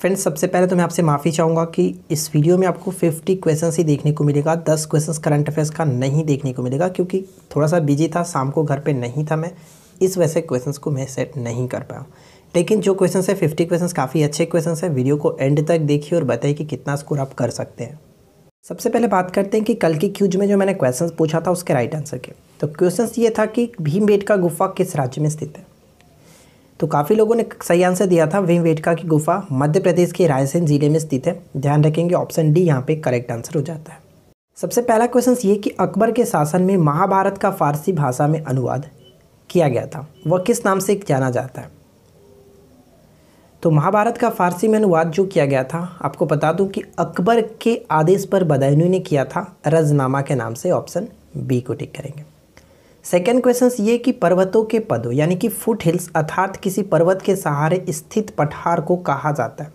Friends सबसे पहले तो मैं आपसे माफ़ी चाहूँगा कि इस वीडियो में आपको 50 क्वेश्चन ही देखने को मिलेगा। 10 क्वेश्चंस करंट अफेयर्स का नहीं देखने को मिलेगा, क्योंकि थोड़ा सा बिज़ी था, शाम को घर पे नहीं था मैं, इस वजह से क्वेश्चंस को मैं सेट नहीं कर पाया। लेकिन जो क्वेश्चन है फिफ्टी क्वेश्चन काफ़ी अच्छे क्वेश्चन है। वीडियो को एंड तक देखिए और बताइए कि कितना स्कोर आप कर सकते हैं। सबसे पहले बात करते हैं कि कल की क्यूज में जो मैंने क्वेश्चन पूछा था, उसके राइट आंसर के। तो क्वेश्चन ये था कि भीम का गुफा किस राज्य में स्थित है? तो काफ़ी लोगों ने सही आंसर दिया था भीमबेटका की गुफा मध्य प्रदेश के रायसेन ज़िले में स्थित है। ध्यान रखेंगे ऑप्शन डी यहाँ पे करेक्ट आंसर हो जाता है। सबसे पहला क्वेश्चन ये कि अकबर के शासन में महाभारत का फारसी भाषा में अनुवाद किया गया था। वह किस नाम से जाना जाता है? तो महाभारत का फारसी में अनुवाद जो किया गया था, आपको बता दूँ कि अकबर के आदेश पर बदायूनी ने किया था, रजनामा के नाम से ऑप्शन बी को टिक करेंगे। सेकेंड क्वेश्चन ये कि पर्वतों के पदों, यानी कि फुट हिल्स अर्थात किसी पर्वत के सहारे स्थित पठार को कहा जाता है।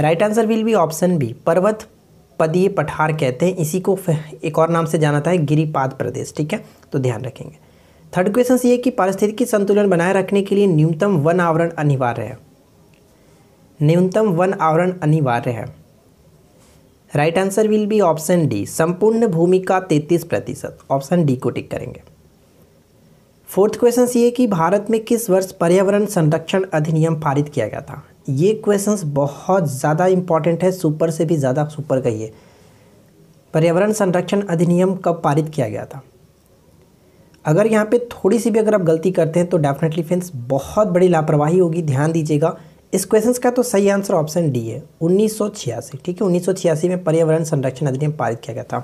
Right answer will be option b पर्वत पदीय पठार कहते हैं। इसी को एक और नाम से जाना था, गिरिपाद प्रदेश, ठीक है? तो ध्यान रखेंगे। थर्ड क्वेश्चन ये कि पारिस्थितिकी संतुलन बनाए रखने के लिए न्यूनतम वन आवरण अनिवार्य है। न्यूनतम वन आवरण अनिवार्य है। Right answer will be option d संपूर्ण भूमि का तैतीस प्रतिशत। ऑप्शन डी को टिक करेंगे। फोर्थ क्वेश्चन ये कि भारत में किस वर्ष पर्यावरण संरक्षण अधिनियम पारित किया गया था? ये क्वेश्चंस बहुत ज़्यादा इंपॉर्टेंट है सुपर से भी ज़्यादा सुपर कहिए पर्यावरण संरक्षण अधिनियम कब पारित किया गया था? अगर यहाँ पे थोड़ी सी भी अगर आप गलती करते हैं तो डेफिनेटली फ्रेंड्स बहुत बड़ी लापरवाही होगी, ध्यान दीजिएगा। इस क्वेश्चन का तो सही आंसर ऑप्शन डी है। उन्नीस सौ छियासी, ठीक है? उन्नीस सौ छियासी में पर्यावरण संरक्षण अधिनियम पारित किया गया था।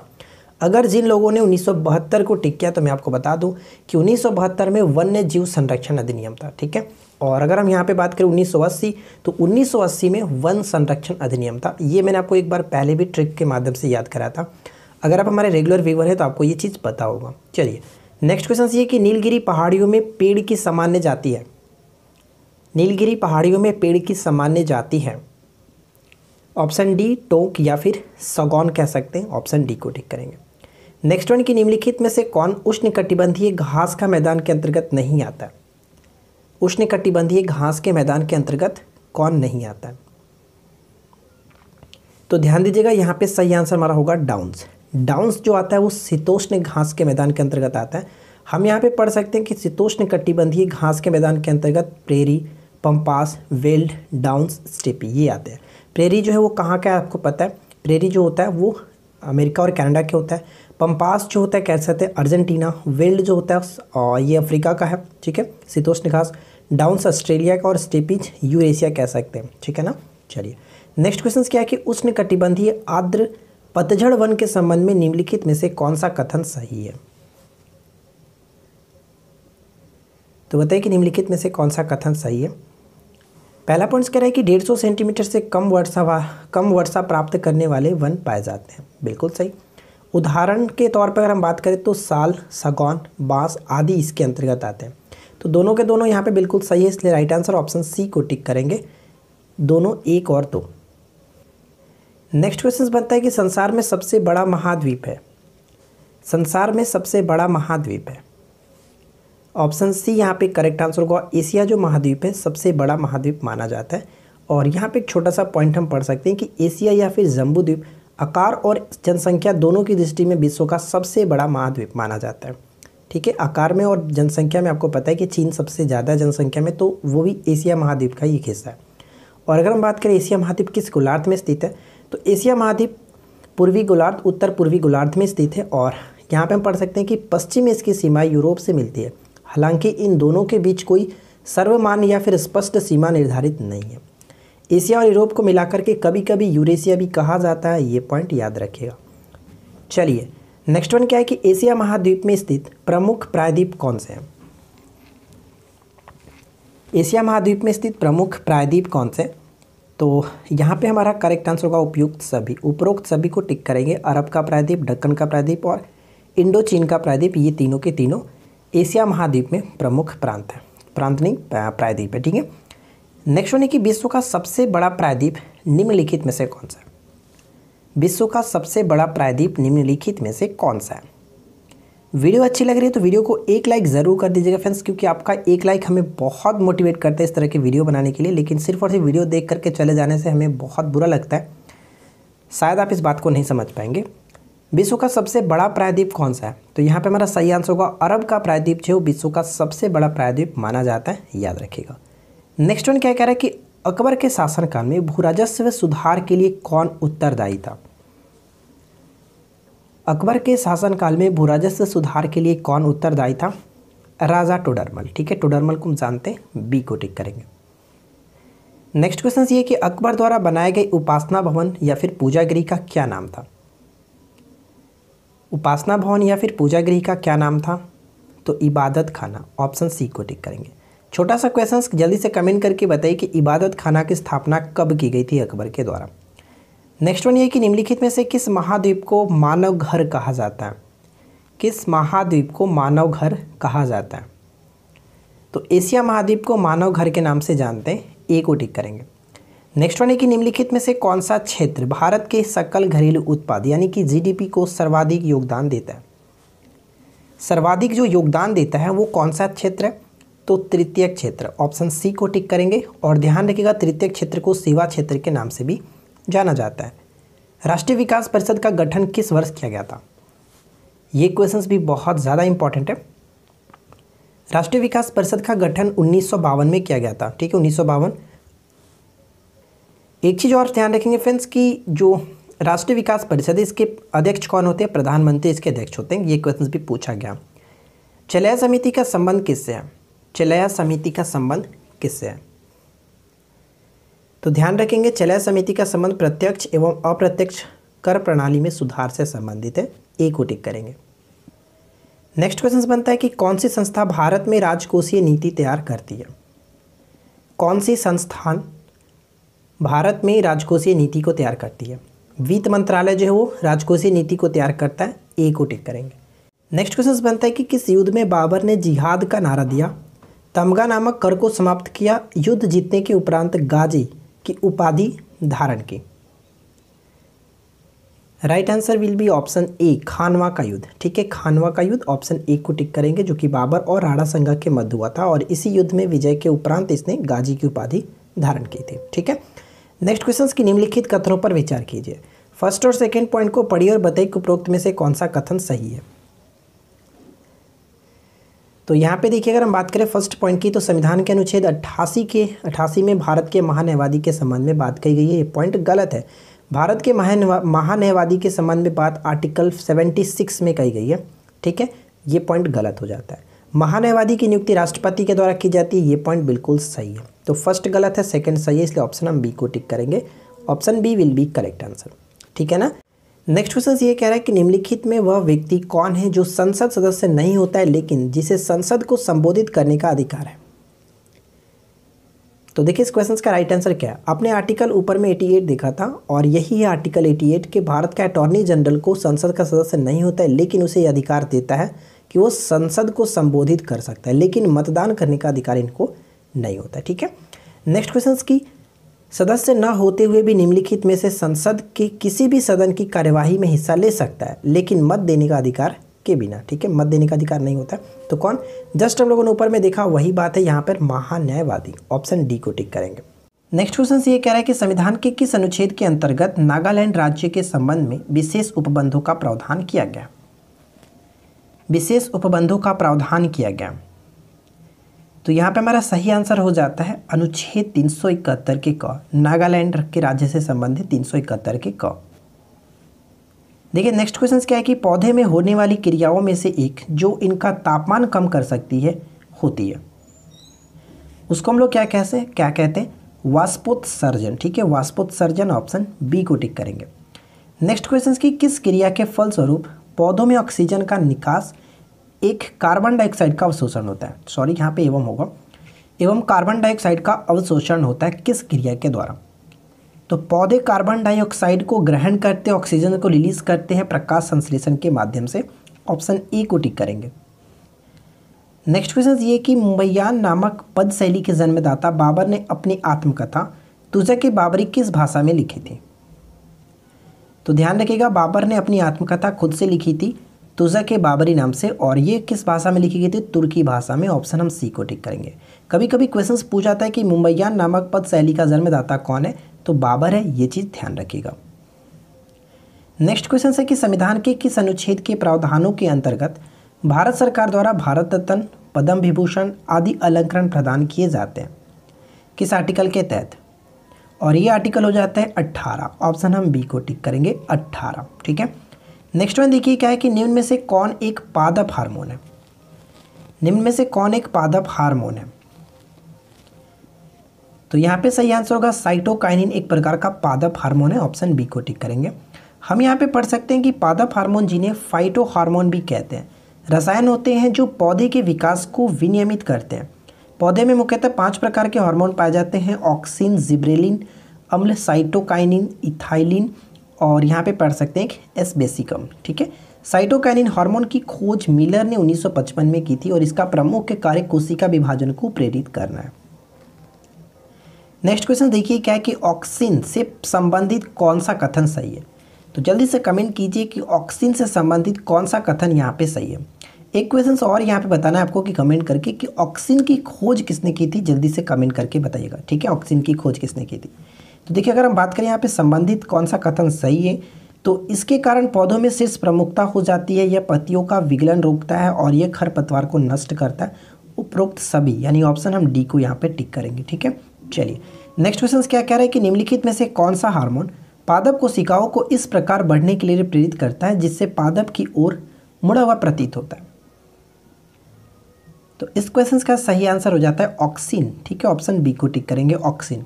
अगर जिन लोगों ने उन्नीस सौ बहत्तर को टिक किया तो मैं आपको बता दूँ कि उन्नीस सौ बहत्तर में वन्य जीव संरक्षण अधिनियम था, ठीक है? और अगर हम यहाँ पे बात करें 1980 तो 1980 में वन संरक्षण अधिनियम था। ये मैंने आपको एक बार पहले भी ट्रिक के माध्यम से याद कराया था। अगर आप हमारे रेगुलर व्यूवर हैं तो आपको ये चीज़ पता होगा। चलिए नेक्स्ट क्वेश्चन ये कि नीलगिरी पहाड़ियों में पेड़ की सामान्य जाति है। नीलगिरी पहाड़ियों में पेड़ की सामान्य जाति है। ऑप्शन डी, टोंक या फिर सगौन कह सकते हैं। ऑप्शन डी को ठीक करेंगे। नेक्स्ट वन की निम्नलिखित में से कौन उष्ण कटिबंधीय घास का मैदान के अंतर्गत नहीं आता? उष्ण कटिबंधीय घास के मैदान के अंतर्गत कौन नहीं आता? है तो ध्यान दीजिएगा, यहाँ पे सही आंसर हमारा होगा डाउन्स। डाउन्स जो आता है, वो शीतोष्ण घास के मैदान के अंतर्गत आता है। हम यहाँ पे पढ़ सकते हैं कि शीतोष्ण कटिबंधीय घास के मैदान के अंतर्गत prairie pampas, veld, downs, steppe, ये आते हैं। प्रेरी जो है वो कहाँ का है आपको पता है? प्रेरी जो होता है वो अमेरिका और कनाडा के होता है। पंपास जो होता है, कह सकते हैं अर्जेंटीना, वेल्ड जो होता है ये अफ्रीका का है, ठीक है? शीतोष्ण घास डाउन्स ऑस्ट्रेलिया का और स्टेपीज यूरेशिया कह सकते हैं, ठीक है ना? चलिए, नेक्स्ट क्वेश्चन क्या है कि उष्ण कटिबंधीय आर्द्र पतझड़ वन के संबंध में निम्नलिखित में से कौन सा कथन सही है? तो बताइए कि निम्नलिखित में से कौन सा कथन सही है? पहला पॉइंट्स कह रहा है कि डेढ़ सौ सेंटीमीटर से कम वर्षा कम वर्षा प्राप्त करने वाले वन पाए जाते हैं। बिल्कुल सही। उदाहरण के तौर पर अगर हम बात करें तो साल, सगौन, बाँस आदि इसके अंतर्गत आते हैं। तो दोनों के दोनों यहाँ पे बिल्कुल सही है, इसलिए राइट आंसर ऑप्शन सी को टिक करेंगे। दोनों एक और दो नेक्स्ट क्वेश्चन बनता है कि संसार में सबसे बड़ा महाद्वीप है। संसार में सबसे बड़ा महाद्वीप है। ऑप्शन सी यहाँ पे करेक्ट आंसर होगा। एशिया जो महाद्वीप है, सबसे बड़ा महाद्वीप माना जाता है। और यहाँ पे एक छोटा सा पॉइंट हम पढ़ सकते हैं कि एशिया या फिर जम्बू द्वीप आकार और जनसंख्या दोनों की दृष्टि में विश्व का सबसे बड़ा महाद्वीप माना जाता है। ठीक है, आकार में और जनसंख्या में आपको पता है कि चीन सबसे ज़्यादा जनसंख्या में तो वो भी एशिया महाद्वीप का ही एक हिस्सा है। और अगर हम बात करें एशिया महाद्वीप किस गोलार्ध में स्थित है तो एशिया महाद्वीप पूर्वी गोलार्ध, उत्तर पूर्वी गोलार्ध में स्थित है। और यहाँ पे हम पढ़ सकते हैं कि पश्चिम में इसकी सीमा यूरोप से मिलती है। हालाँकि इन दोनों के बीच कोई सर्वमान्य या फिर स्पष्ट सीमा निर्धारित नहीं है। एशिया और यूरोप को मिलाकर के कभी कभी यूरेशिया भी कहा जाता है, ये पॉइंट याद रखिएगा। चलिए, नेक्स्ट वन क्या है कि एशिया महाद्वीप में स्थित प्रमुख प्रायद्वीप कौन से हैं? एशिया महाद्वीप में स्थित प्रमुख प्रायद्वीप कौन से? तो यहाँ पे हमारा करेक्ट आंसर होगा उपयुक्त सभी, उपरोक्त सभी को टिक करेंगे। अरब का प्रायद्वीप, ढक्कन का प्रायद्वीप और इंडो चीन का प्रायद्वीप, ये तीनों के तीनों एशिया महाद्वीप में प्रमुख प्रांत है। प्रांत नहीं प्रायद्वीप है, ठीक है? नेक्स्ट वन है कि विश्व का सबसे बड़ा प्रायद्वीप निम्नलिखित में से कौन सा है? विश्व का सबसे बड़ा प्रायद्वीप निम्नलिखित में से कौन सा है? वीडियो अच्छी लग रही है तो वीडियो को एक लाइक ज़रूर कर दीजिएगा फ्रेंड्स क्योंकि आपका एक लाइक हमें बहुत मोटिवेट करता है इस तरह की वीडियो बनाने के लिए, लेकिन सिर्फ़ और सिर्फ़ वीडियो देख करके चले जाने से हमें बहुत बुरा लगता है। शायद आप इस बात को नहीं समझ पाएँगे। विश्व का सबसे बड़ा प्रायद्वीप कौन सा है? तो यहाँ पे हमारा सही आंसर होगा, अरब का प्रायद्वीप, जो विश्व का सबसे बड़ा प्रायद्वीप माना जाता है, याद रखिएगा। नेक्स्ट वन क्या कह रहा है कि अकबर के शासनकाल में भू राजस्व सुधार के लिए कौन उत्तरदायी था? अकबर के शासनकाल में भू राजस्व सुधार के लिए कौन उत्तरदायी था? राजा टोडरमल। ठीक है, टोडरमल को हम जानते हैं बी को टिक करेंगे। नेक्स्ट क्वेश्चन ये कि अकबर द्वारा बनाए गए उपासना भवन या फिर पूजा गृह का क्या नाम था? उपासना भवन या फिर पूजा गृह का क्या नाम था? तो इबादत खाना ऑप्शन सी को टिक करेंगे। छोटा सा क्वेश्चन जल्दी से कमेंट करके बताइए कि इबादत खाना की स्थापना कब की गई थी अकबर के द्वारा। नेक्स्ट वन ये कि निम्नलिखित में से किस महाद्वीप को मानव घर कहा जाता है? किस महाद्वीप को मानव घर कहा जाता है? तो एशिया महाद्वीप को मानव घर के नाम से जानते हैं ए को टिक करेंगे। नेक्स्ट वन है कि निम्नलिखित में से कौन सा क्षेत्र भारत के सकल घरेलू उत्पाद, यानी कि जीडीपी को सर्वाधिक योगदान देता है? सर्वाधिक जो योगदान देता है वो कौन सा क्षेत्र है? तो तृतीय क्षेत्र, ऑप्शन सी को टिक करेंगे और ध्यान रखिएगा तृतीय क्षेत्र को सेवा क्षेत्र के नाम से भी जाना जाता है। राष्ट्रीय विकास परिषद का गठन किस वर्ष किया गया था? ये क्वेश्चंस भी बहुत ज़्यादा इंपॉर्टेंट है। राष्ट्रीय विकास परिषद का गठन उन्नीस सौ बावन में किया गया था, ठीक है? उन्नीस एक चीज़ और ध्यान रखेंगे फ्रेंड्स कि जो राष्ट्रीय विकास परिषद इसके अध्यक्ष कौन होते हैं? प्रधानमंत्री इसके अध्यक्ष होते हैं। ये क्वेश्चन भी पूछा गया। चलया समिति का संबंध किससे है? चलया समिति का संबंध किससे है? तो ध्यान रखेंगे, चलया समिति का संबंध प्रत्यक्ष एवं अप्रत्यक्ष कर प्रणाली में सुधार से संबंधित है। ए को टिक करेंगे। नेक्स्ट क्वेश्चन बनता है कि कौन सी संस्था भारत में राजकोषीय नीति तैयार करती है? कौन सी संस्थान भारत में राजकोषीय नीति को तैयार करती है। वित्त मंत्रालय जो है वो राजकोषीय नीति को तैयार करता है ए को टिक करेंगे। नेक्स्ट क्वेश्चन बनता है कि किस युद्ध में बाबर ने जिहाद का नारा दिया? तमगा नामक कर को समाप्त किया, युद्ध जीतने के उपरांत गाजी की उपाधि धारण की। Right answer will be option a Khanwa का युद्ध। ठीक है, खानवा का युद्ध ऑप्शन ए को टिक करेंगे, जो कि बाबर और राणा संघा के मध्य हुआ था, और इसी युद्ध में विजय के उपरांत इसने गाजी की उपाधि धारण की थी। ठीक है? नेक्स्ट क्वेश्चन की निम्नलिखित कथनों पर विचार कीजिए। फ़र्स्ट और सेकेंड पॉइंट को पढ़िए और बताइए उपरोक्त में से कौन सा कथन सही है। तो यहाँ पे देखिए, अगर हम बात करें फ़र्स्ट पॉइंट की तो संविधान के अनुच्छेद अट्ठासी के, अट्ठासी में भारत के महान्यायवादी के संबंध में बात कही गई है। ये पॉइंट गलत है। भारत के महान्यायवादी के संबंध में बात आर्टिकल सेवेंटी सिक्स में कही गई है। ठीक है? ये पॉइंट गलत हो जाता है। महान्यायवादी की नियुक्ति राष्ट्रपति के द्वारा की जाती है, ये पॉइंट बिल्कुल सही है। तो फ़र्स्ट गलत है सेकंड सही है, इसलिए ऑप्शन हम बी को टिक करेंगे। Option b will be correct answer ठीक है ना? नेक्स्ट क्वेश्चन ये कह रहा है कि निम्नलिखित में वह व्यक्ति कौन है जो संसद सदस्य नहीं होता है, लेकिन जिसे संसद को संबोधित करने का अधिकार है। तो देखिए इस क्वेश्चन का राइट आंसर क्या है। आपने आर्टिकल ऊपर में 88 देखा था, और यही है आर्टिकल 88 कि भारत का अटॉर्नी जनरल को संसद का सदस्य नहीं होता है, लेकिन उसे अधिकार देता है। कि वो संसद को संबोधित कर सकता है, लेकिन मतदान करने का अधिकार इनको नहीं होता, ठीक है? नेक्स्ट क्वेश्चन की, सदस्य न होते हुए भी निम्नलिखित में से संसद के किसी भी सदन की कार्यवाही में हिस्सा ले सकता है, लेकिन मत देने का अधिकार के बिना, ठीक है? मत देने का अधिकार नहीं होता। तो कौन? जस्ट हम लोगों ने ऊपर में देखा, वही बात है यहाँ पर महान्यायवादी। ऑप्शन डी को टिक करेंगे। नेक्स्ट क्वेश्चन ये कह रहा है कि संविधान के किस अनुच्छेद के अंतर्गत नागालैंड राज्य के संबंध में विशेष उपबंधों का प्रावधान किया गया? विशेष उपबंधों का प्रावधान किया गया। तो यहाँ पे हमारा सही आंसर हो जाता है अनुच्छेद तीन सौ इकहत्तर के क। नागालैंड के राज्य से संबंधित तीन सौ इकहत्तर के क। देखिए नेक्स्ट क्वेश्चन क्या है कि पौधे में होने वाली क्रियाओं में से एक जो इनका तापमान कम कर सकती है, होती है। उसको हम लोग क्या कहते हैं क्या कहते हैं? वाष्पोत्सर्जन। ठीक है, वाष्पोत्सर्जन ऑप्शन बी को टिक करेंगे। नेक्स्ट क्वेश्चन की किस क्रिया के फलस्वरूप पौधों में ऑक्सीजन का निकास एक कार्बन डाइऑक्साइड का अवशोषण होता है। सॉरी यहाँ पे एवं होगा। एवं कार्बन डाइऑक्साइड का अवशोषण होता है किस क्रिया के द्वारा? तो पौधे कार्बन डाइऑक्साइड को ग्रहण करते ऑक्सीजन को रिलीज़ करते हैं प्रकाश संश्लेषण के माध्यम से। ऑप्शन ए को टिक करेंगे। नेक्स्ट क्वेश्चन ये कि मुंबईयान नामक पद शैली के जन्मदाता बाबर ने अपनी आत्मकथा तुझे के बाबरी किस भाषा में लिखी थी? तो ध्यान रखिएगा, बाबर ने अपनी आत्मकथा खुद से लिखी थी, तुजा के बाबरी नाम से, और ये किस भाषा में लिखी गई थी? तुर्की भाषा में ऑप्शन हम सी को टिक करेंगे। कभी कभी क्वेश्चन पूछ जाता है कि मुंबईयान नामक पद शैली का जन्मदाता कौन है? तो बाबर है, ये चीज़ ध्यान रखिएगा। नेक्स्ट क्वेश्चन है कि संविधान के किस अनुच्छेद के प्रावधानों के अंतर्गत भारत सरकार द्वारा भारत रत्न पद्म विभूषण आदि अलंकरण प्रदान किए जाते हैं? किस आर्टिकल के तहत? और ये आर्टिकल हो जाता है अट्ठारह। ऑप्शन हम बी को टिक करेंगे अट्ठारह, ठीक है? नेक्स्ट वन देखिए क्या है कि निम्न में से कौन एक पादप हार्मोन है? निम्न में से कौन एक पादप हार्मोन है? तो यहाँ पे सही आंसर होगा साइटोकाइनिन एक प्रकार का पादप हार्मोन है ऑप्शन बी को टिक करेंगे। हम यहाँ पे पढ़ सकते हैं कि पादप हार्मोन जिन्हें फाइटो हार्मोन भी कहते हैं, रसायन होते हैं जो पौधे के विकास को विनियमित करते हैं। पौधे में मुख्यतः पाँच प्रकार के हार्मोन पाए जाते हैं, ऑक्सीन, जिब्रेलिन, अम्ल, साइटोकाइनिन, इथाइलिन और यहाँ पे पढ़ सकते हैं एस बेसिकम ठीक है? साइटोकाइनिन हार्मोन की खोज मिलर ने 1955 में की थी और इसका प्रमुख कार्य कोशिका विभाजन को प्रेरित करना है। नेक्स्ट क्वेश्चन देखिए क्या है कि ऑक्सीन से संबंधित कौन सा कथन सही है? तो जल्दी से कमेंट कीजिए कि ऑक्सीन से संबंधित कौन सा कथन यहाँ पे सही है। एक क्वेश्चन और यहाँ पे बताना है आपको कि कमेंट करके कि ऑक्सीन की खोज किसने की थी? जल्दी से कमेंट करके बताइएगा, ठीक है? ऑक्सीन की खोज किसने की थी? तो देखिए, अगर हम बात करें यहाँ पे संबंधित कौन सा कथन सही है तो इसके कारण पौधों में शीर्ष प्रमुखता हो जाती है यह पत्तियों का विगलन रोकता है, और यह खरपतवार को नष्ट करता है। उपरोक्त सभी, यानी ऑप्शन हम डी को यहाँ पे टिक करेंगे, ठीक है? चलिए नेक्स्ट क्वेश्चन क्या कह रहा है कि निम्नलिखित में से कौन सा हार्मोन पादप कोशिकाओं को इस प्रकार बढ़ने के लिए प्रेरित करता है, जिससे पादप की ओर मुड़ा हुआ प्रतीत होता है? तो इस क्वेश्चन का सही आंसर हो जाता है ऑक्सीन ठीक है? ऑप्शन बी को टिक करेंगे ऑक्सीन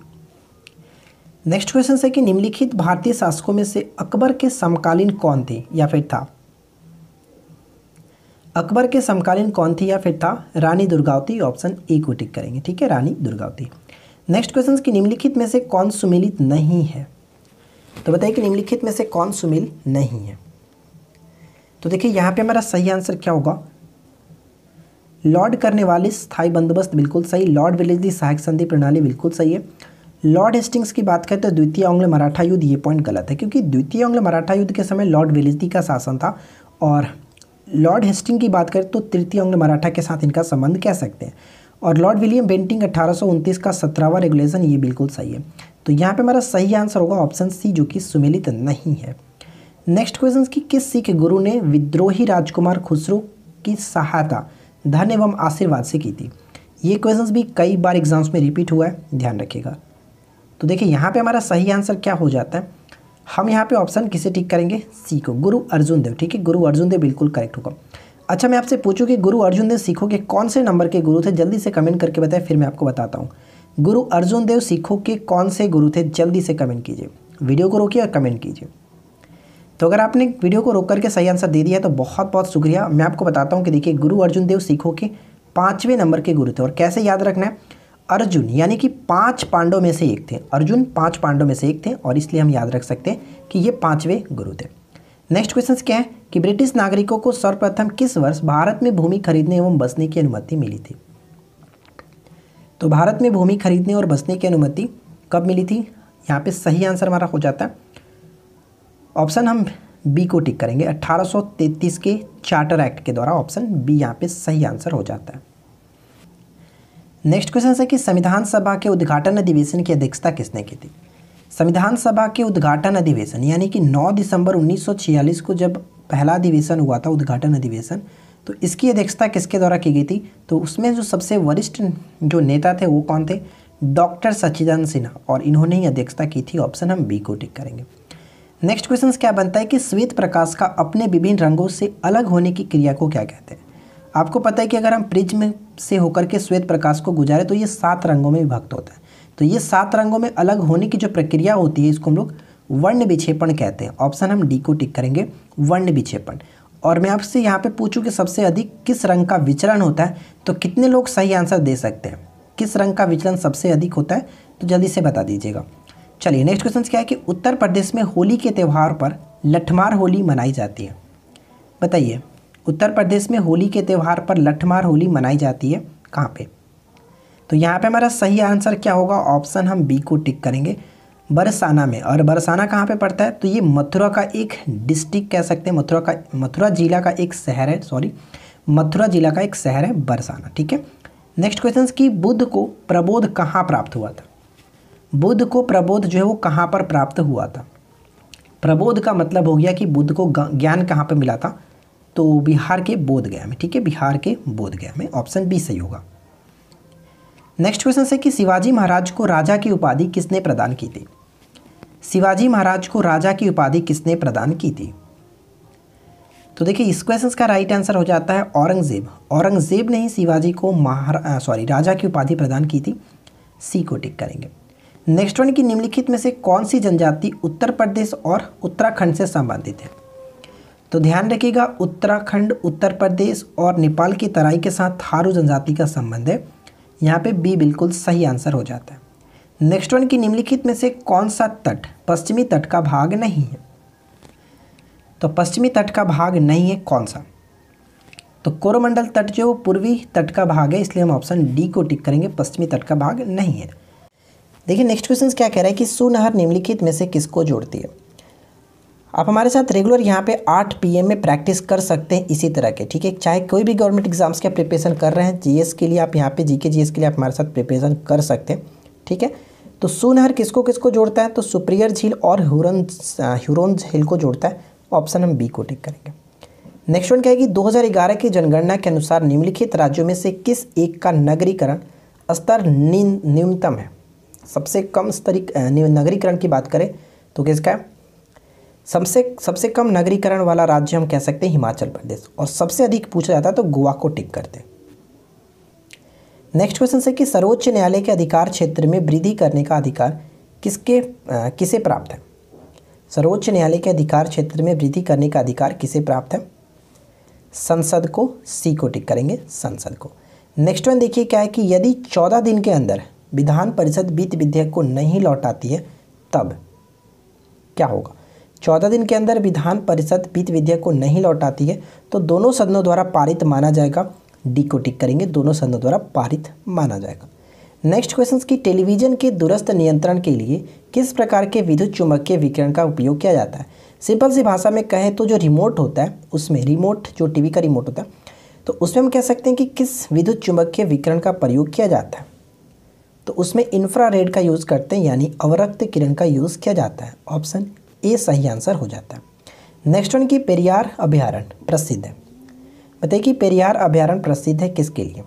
नेक्स्ट क्वेश्चन है कि निम्नलिखित भारतीय शासकों में से अकबर के समकालीन कौन थे या फिर था? अकबर के समकालीन कौन थी या फिर था? रानी दुर्गावती ऑप्शन ए को टिक करेंगे, ठीक है? रानी दुर्गावती. नेक्स्ट क्वेश्चन की निम्नलिखित में से कौन सुमिलित नहीं है? तो बताइए कि निम्नलिखित में से कौन सुमिल नहीं है? तो देखिए, यहाँ पे हमारा सही आंसर क्या होगा? लॉर्ड करने वाली स्थायी बंदोबस्त बिल्कुल सही, लॉर्ड विलेज दी सहायक संधि प्रणाली बिल्कुल सही है। लॉर्ड हेस्टिंग्स की बात करें तो द्वितीय आंग्ल मराठा युद्ध, ये पॉइंट गलत है, क्योंकि द्वितीय आंग्ल मराठा युद्ध के समय लॉर्ड विलेजदी का शासन था, और लॉर्ड हेस्टिंग की बात करें तो तृतीय आंग्ल मराठा के साथ इनका संबंध कह सकते हैं, और लॉर्ड विलियम बेंटिंग अठारह सौ उनतीस का सत्रहवा रेगुलेशन, ये बिल्कुल सही है। तो यहाँ पे हमारा सही आंसर होगा ऑप्शन सी, जो कि सुमेलित नहीं है। नेक्स्ट क्वेश्चन की किस सिख गुरु ने विद्रोही राजकुमार खुसरो की सहायता धन एवं आशीर्वाद से की थी। ये क्वेश्चन भी कई बार एग्ज़ाम्स में रिपीट हुआ है, ध्यान रखिएगा। तो देखिए, यहाँ पे हमारा सही आंसर क्या हो जाता है? हम यहाँ पे ऑप्शन किसे टिक करेंगे? सी को। गुरु अर्जुन देव, ठीक है? गुरु अर्जुन देव बिल्कुल करेक्ट होगा। अच्छा मैं आपसे पूछूँ कि गुरु अर्जुन देव सिखों के कौन से नंबर के गुरु थे? जल्दी से कमेंट करके बताएँ, फिर मैं आपको बताता हूँ। गुरु अर्जुन देव सिखों के कौन से गुरु थे? जल्दी से कमेंट कीजिए। वीडियो को रोकिए और कमेंट कीजिए। तो अगर आपने वीडियो को रोक करके सही आंसर दे दिया तो बहुत बहुत शुक्रिया। मैं आपको बताता हूँ कि देखिए, गुरु अर्जुन देव सिखों के पाँचवें नंबर के गुरु थे। और कैसे याद रखना है? अर्जुन, यानी कि पाँच पांडवों में से एक थे। अर्जुन पाँच पांडवों में से एक थे, और इसलिए हम याद रख सकते हैं कि ये पाँचवें गुरु थे। नेक्स्ट क्वेश्चन क्या है? कि ब्रिटिश नागरिकों को सर्वप्रथम किस वर्ष भारत में भूमि खरीदने एवं बसने की अनुमति मिली थी? तो भारत में भूमि खरीदने और बसने की अनुमति कब मिली थी? यहाँ पे सही आंसर हमारा हो जाता है। ऑप्शन हम बी को टिक करेंगे। 1833 के चार्टर एक्ट के द्वारा ऑप्शन बी यहाँ पे सही आंसर हो जाता है। नेक्स्ट क्वेश्चन है कि संविधान सभा के उद्घाटन अधिवेशन की अध्यक्षता किसने की थी? संविधान सभा के उद्घाटन अधिवेशन, यानी कि 9 दिसंबर 1946 को जब पहला अधिवेशन हुआ था, उद्घाटन अधिवेशन तो इसकी अध्यक्षता किसके द्वारा की गई थी? तो उसमें जो सबसे वरिष्ठ जो नेता थे वो कौन थे? डॉक्टर सच्चिदानंद सिन्हा, और इन्होंने ही अध्यक्षता की थी। ऑप्शन हम बी को टिक करेंगे। नेक्स्ट क्वेश्चन क्या बनता है कि श्वेत प्रकाश का अपने विभिन्न रंगों से अलग होने की क्रिया को क्या कहते हैं? आपको पता है कि अगर हम प्रिज्म से होकर के श्वेत प्रकाश को गुजारे तो ये सात रंगों में विभक्त होता है। तो ये सात रंगों में अलग होने की जो प्रक्रिया होती है, इसको हम लोग वर्ण विक्षेपण कहते हैं। ऑप्शन हम डी को टिक करेंगे, वर्ण विक्षेपण। और मैं आपसे यहाँ पे पूछूँ कि सबसे अधिक किस रंग का विचरण होता है तो कितने लोग सही आंसर दे सकते हैं? किस रंग का विचलन सबसे अधिक होता है? तो जल्दी से बता दीजिएगा। चलिए नेक्स्ट क्वेश्चन क्या है कि उत्तर प्रदेश में होली के त्यौहार पर लठमार होली मनाई जाती है। बताइए, उत्तर प्रदेश में होली के त्यौहार पर लठमार होली मनाई जाती है कहाँ पे? तो यहाँ पे हमारा सही आंसर क्या होगा? ऑप्शन हम बी को टिक करेंगे। बरसाना में। और बरसाना कहाँ पे पड़ता है? तो ये मथुरा का एक डिस्ट्रिक्ट कह सकते हैं। मथुरा का, मथुरा जिला का एक शहर है सॉरी मथुरा जिला का एक शहर है बरसाना, ठीक है? नेक्स्ट क्वेश्चन की बुद्ध को प्रबोध कहाँ प्राप्त हुआ था? बुद्ध को प्रबोध जो है वो कहाँ पर प्राप्त हुआ था? प्रबोध का मतलब हो गया कि बुद्ध को ज्ञान कहाँ पर मिला था? तो बिहार के बोध गया में, ठीक है? बिहार के बोध गया में, ऑप्शन बी सही होगा। नेक्स्ट क्वेश्चन है कि शिवाजी महाराज को राजा की उपाधि किसने प्रदान की थी? शिवाजी महाराज को राजा की उपाधि किसने प्रदान की थी? तो देखिए, इस क्वेश्चन का राइट आंसर हो जाता है औरंगज़ेब। औरंगज़ेब ने ही शिवाजी को महारा सॉरी, राजा की उपाधि प्रदान की थी। सी को टिक करेंगे। नेक्स्ट वन की निम्नलिखित में से कौन सी जनजाति उत्तर प्रदेश और उत्तराखंड से संबंधित है? तो ध्यान रखिएगा, उत्तराखंड, उत्तर प्रदेश और नेपाल की तराई के साथ थारू जनजाति का संबंध है। यहाँ पे बी बिल्कुल सही आंसर हो जाता है। नेक्स्ट वन की निम्नलिखित में से कौन सा तट, पश्चिमी तट का भाग नहीं है? तो पश्चिमी तट का भाग नहीं है कौन सा? तो कोरोमंडल तट जो पूर्वी तट का भाग है, इसलिए हम ऑप्शन डी को टिक करेंगे, पश्चिमी तट का भाग नहीं है। देखिए नेक्स्ट क्वेश्चन क्या कह रहा है कि सुनहर निम्नलिखित में से किसको जोड़ती है? आप हमारे साथ रेगुलर यहाँ पे 8 पीएम में प्रैक्टिस कर सकते हैं इसी तरह के, ठीक है? चाहे कोई भी गवर्नमेंट एग्ज़ाम्स के प्रिपरेशन कर रहे हैं जीएस के लिए आप यहाँ पे जीके जीएस के लिए आप हमारे साथ प्रिपरेशन कर सकते हैं, ठीक है? तो सुनहर किसको किसको जोड़ता है? तो सुप्रियर झील और ह्यूरन ह्यूरोन झील को जोड़ता है ऑप्शन हम बी को टिक करेंगे। नेक्स्ट वन क्या है कि 2011 की जनगणना के अनुसार निम्नलिखित राज्यों में से किस एक का नगरीकरण स्तर न्यूनतम है? सबसे कम स्तरी नगरीकरण की बात करें तो किसका है? सबसे सबसे कम नगरीकरण वाला राज्य हम कह सकते हैं हिमाचल प्रदेश। और सबसे अधिक पूछा जाता है तो गोवा को टिक करते नेक्स्ट क्वेश्चन है कि सर्वोच्च न्यायालय के अधिकार क्षेत्र में वृद्धि करने का अधिकार किसके आ, किसे प्राप्त है? सर्वोच्च न्यायालय के अधिकार क्षेत्र में वृद्धि करने का अधिकार किसे प्राप्त है? संसद को सी को टिक करेंगे संसद को। नेक्स्ट वन देखिए क्या है कि यदि चौदह दिन के अंदर विधान परिषद वित्त विधेयक को नहीं लौटाती है, तब क्या होगा? चौदह दिन के अंदर विधान परिषद वित्त विधेयक को नहीं लौटाती है तो दोनों सदनों द्वारा पारित माना जाएगा। डी को टिक करेंगे, दोनों सदनों द्वारा पारित माना जाएगा। नेक्स्ट क्वेश्चन की, टेलीविज़न के दूरस्थ नियंत्रण के लिए किस प्रकार के विद्युत चुंबकीय विकिरण का उपयोग किया जाता है? सिंपल सी भाषा में कहें तो जो रिमोट होता है, उसमें रिमोट, जो टीवी का रिमोट होता है तो उसमें हम कह सकते हैं कि किस विद्युत चुंबकीय विकिरण का प्रयोग किया जाता है? तो उसमें इंफ्रारेड का यूज़ करते हैं, यानी अवरक्त किरण का यूज़ किया जाता है। ऑप्शन ए सही आंसर हो जाता है। नेक्स्ट वन की पेरियार अभ्यारण्य प्रसिद्ध है। बताइए कि पेरियार अभ्यारण्य प्रसिद्ध है किसके लिए?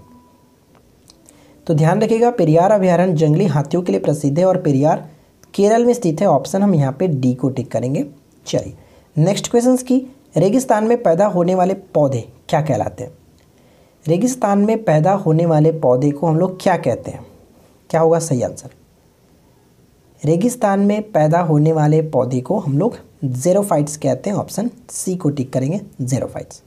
तो ध्यान रखिएगा पेरियार अभ्यारण्य जंगली हाथियों के लिए प्रसिद्ध है और पेरियार केरल में स्थित है। ऑप्शन हम यहाँ पे डी को टिक करेंगे। चलिए नेक्स्ट क्वेश्चन की। रेगिस्तान में पैदा होने वाले पौधे क्या कहलाते हैं? रेगिस्तान में पैदा होने वाले पौधे को हम लोग क्या कहते हैं? क्या होगा सही आंसर? रेगिस्तान में पैदा होने वाले पौधे को हम लोग जेरोफाइट्स कहते हैं ऑप्शन सी को टिक करेंगे जेरोफाइट्स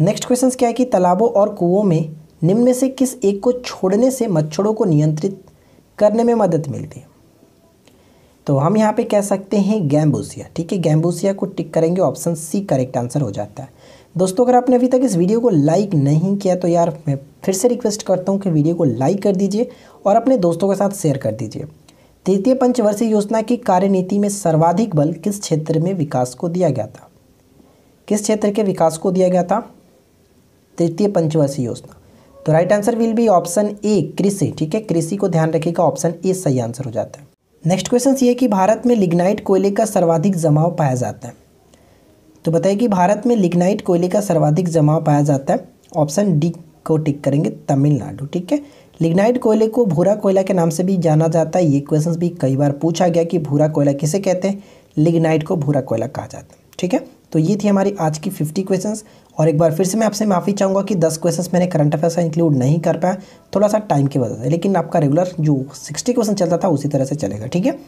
नेक्स्ट क्वेश्चन क्या है कि तालाबों और कुओं में निम्न में से किस एक को छोड़ने से मच्छरों को नियंत्रित करने में मदद मिलती है? तो हम यहाँ पे कह सकते हैं गैम्बूसिया, ठीक है? गैम्बूसिया को टिक करेंगे ऑप्शन सी करेक्ट आंसर हो जाता है. दोस्तों, अगर आपने अभी तक इस वीडियो को लाइक नहीं किया तो यार मैं फिर से रिक्वेस्ट करता हूँ कि वीडियो को लाइक कर दीजिए और अपने दोस्तों के साथ शेयर कर दीजिए। तृतीय पंचवर्षीय योजना की कार्यनीति में सर्वाधिक बल किस क्षेत्र में विकास को दिया गया था? किस क्षेत्र के विकास को दिया गया था? तृतीय पंचवर्षीय योजना। तो right answer will be option a कृषि। ठीक है, कृषि को ध्यान रखिएगा ऑप्शन ए सही आंसर हो जाता है। नेक्स्ट क्वेश्चन ये कि भारत में लिग्नाइट कोयले का सर्वाधिक जमाव पाया जाता है। तो बताइए कि भारत में लिग्नाइट कोयले का सर्वाधिक जमाव पाया जाता है। ऑप्शन डी को टिक करेंगे तमिलनाडु, ठीक है? लिग्नाइट कोयले को भूरा कोयला के नाम से भी जाना जाता है। ये क्वेश्चन भी कई बार पूछा गया कि भूरा कोयला किसे कहते हैं? लिग्नाइट को भूरा कोयला कहा जाता है, ठीक है? तो ये थी हमारी आज की फिफ्टी क्वेश्चंस और एक बार फिर से मैं आपसे माफ़ी चाहूँगा कि दस क्वेश्चंस मैंने करंट अफेयर्स का इंक्लूड नहीं कर पाया। थोड़ा सा टाइम की वजह से, लेकिन आपका रेगुलर जो सिक्सटी क्वेश्चन चलता था, उसी तरह से चलेगा, ठीक है?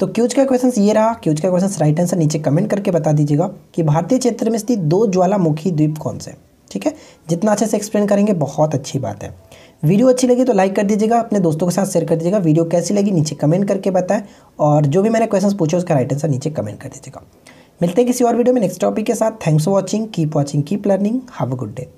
तो क्यूज का क्वेश्चन ये रहा। क्यूज का क्वेश्चन राइट आंसर नीचे कमेंट करके बता दीजिएगा कि भारतीय क्षेत्र में स्थित दो ज्वालामुखी द्वीप कौन से ठीक है? जितना अच्छे से एक्सप्लेन करेंगे, बहुत अच्छी बात है। वीडियो अच्छी लगी तो लाइक कर दीजिएगा, अपने दोस्तों के साथ शेयर कर दीजिएगा। वीडियो कैसी लगी, नीचे कमेंट करके बताएँ। और जो भी मैंने क्वेश्चन पूछे, उसका राइट आंसर नीचे कमेंट कर दीजिएगा। मिलते हैं किसी और वीडियो में नेक्स्ट टॉपिक के साथ। Thanks for watching keep watching keep learning have a good day